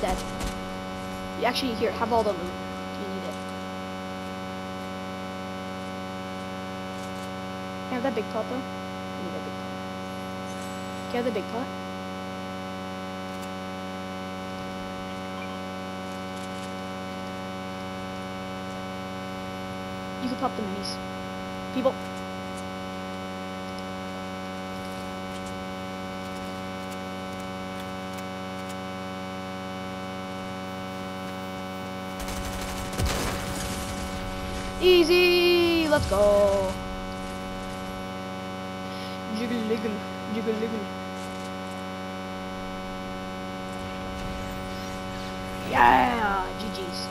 dead. You actually, here, have all the loot. You need it. Can I have that big pot, though? I need that big pot. Can I have the big pot? You can pop the minis. People. Easy! Let's go! Jiggle liggle, jiggle liggle. Yeah! GG's.